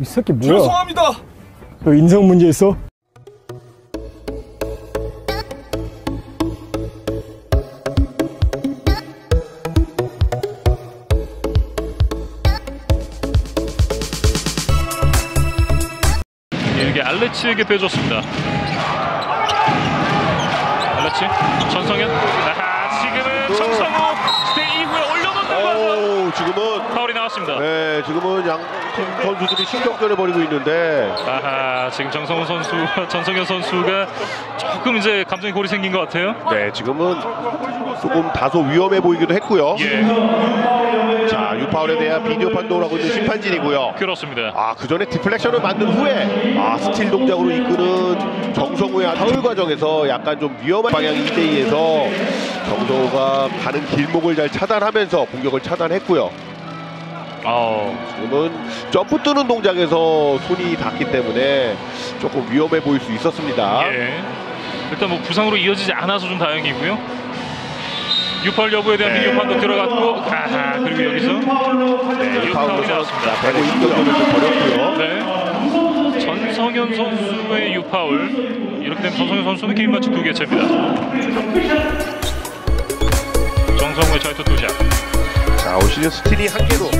이 새끼 뭐야? 죄송합니다. 너 인성 문제 있어? 이게 알레치에게 빼줬습니다. 알레치 전성현 아하 지금은 정성우 지금은 파울이 나왔습니다. 네, 지금은 양팀 선수들이 신경전을 벌이고 있는데 아하 지금 정성우 선수 전성현 선수가 조금 이제 감정이 골이 생긴 것 같아요. 네, 지금은 조금 다소 위험해 보이기도 했고요. 예 파울에 대한 비디오 판독을 하고 있는 심판진이고요. 그렇습니다. 아, 그 전에 deflection을 만든 후에 아, 스틸 동작으로 이끄는 정성우의 파울 과정에서 약간 좀 위험한 방향 2대2에서 정성우가 가는 길목을 잘 차단하면서 공격을 차단했고요. 어, 지금은 점프 뜨는 동작에서 손이 닿기 때문에 조금 위험해 보일 수 있었습니다. 예 일단 뭐 부상으로 이어지지 않아서 좀 다행이고요. 유파울 여부에 대한 비디오 판독 들어갔고 아하 그리고 여기서 네, 유파울이 나왔습니다. 배구 인격을 좀 버렸고요. 네. 전성현 선수의 유파울. 이렇게 되면 전성현 선수는 개인 마치 두 개째입니다. 정성우의 저이트 투샷. 자, 올 시즌 스틸이 한 개로